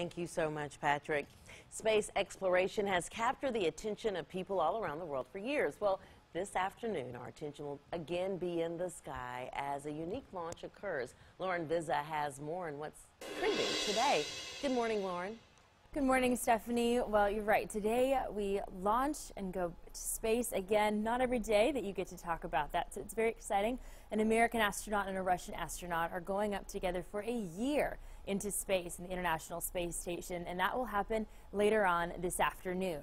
Thank you so much, Patrick. Space exploration has captured the attention of people all around the world for years. Well, this afternoon, our attention will again be in the sky as a unique launch occurs. Lauren Vizza has more on what's trending today. Good morning, Lauren. Good morning, Stephanie. Well, you're right. Today we launch and go to space again. Not every day that you get to talk about that, so it's very exciting. An American astronaut and a Russian astronaut are going up together for a year into space in the International Space Station, and that will happen later on this afternoon.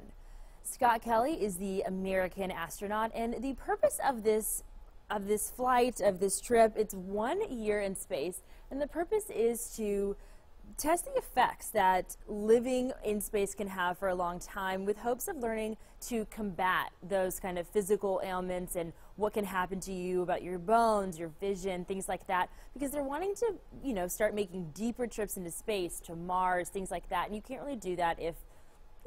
Scott Kelly is the American astronaut, and the purpose of this of this flight, of this trip, it's one year in space, and the purpose is to test the effects that living in space can have for a long time with hopes of learning to combat those kind of physical ailments and what can happen to you about your bones, your vision, things like that because they're wanting to, you know, start making deeper trips into space to Mars, things like that. And you can't really do that if,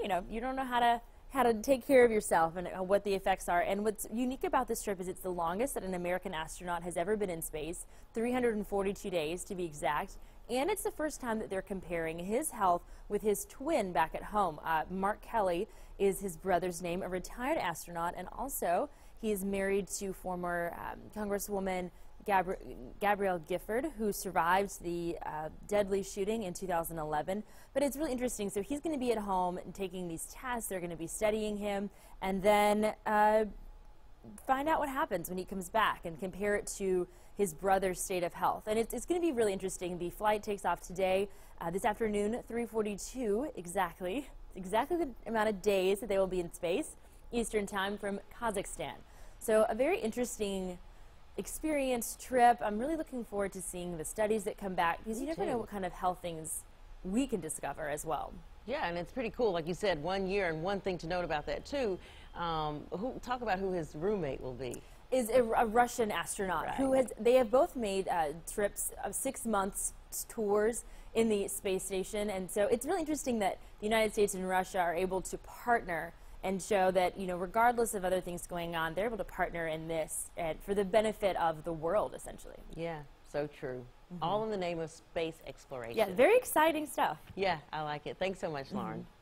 you know, you don't know how to how to take care of yourself and uh, what the effects are. And what's unique about this trip is it's the longest that an American astronaut has ever been in space, 342 days to be exact. And it's the first time that they're comparing his health with his twin back at home. Uh, Mark Kelly is his brother's name, a retired astronaut, and also he is married to former um, Congresswoman Gabri Gabrielle Gifford, who survived the uh, deadly shooting in 2011. But it's really interesting. So he's going to be at home and taking these tests. They're going to be studying him, and then uh, find out what happens when he comes back and compare it to his brother's state of health. And it's, it's going to be really interesting. The flight takes off today, uh, this afternoon, 3:42 exactly. Exactly the amount of days that they will be in space, Eastern time from Kazakhstan. So a very interesting experience trip. I'm really looking forward to seeing the studies that come back because you never know what kind of health things we can discover as well. Yeah, and it's pretty cool. Like you said, one year, and one thing to note about that, too, um, who, talk about who his roommate will be. Is a, a Russian astronaut right. who has, they have both made uh, trips of six months tours in the space station. And so it's really interesting that the United States and Russia are able to partner and show that, you know, regardless of other things going on, they're able to partner in this and for the benefit of the world, essentially. Yeah, so true. Mm -hmm. All in the name of space exploration. Yeah, very exciting stuff. Yeah, I like it. Thanks so much, Lauren. Mm -hmm.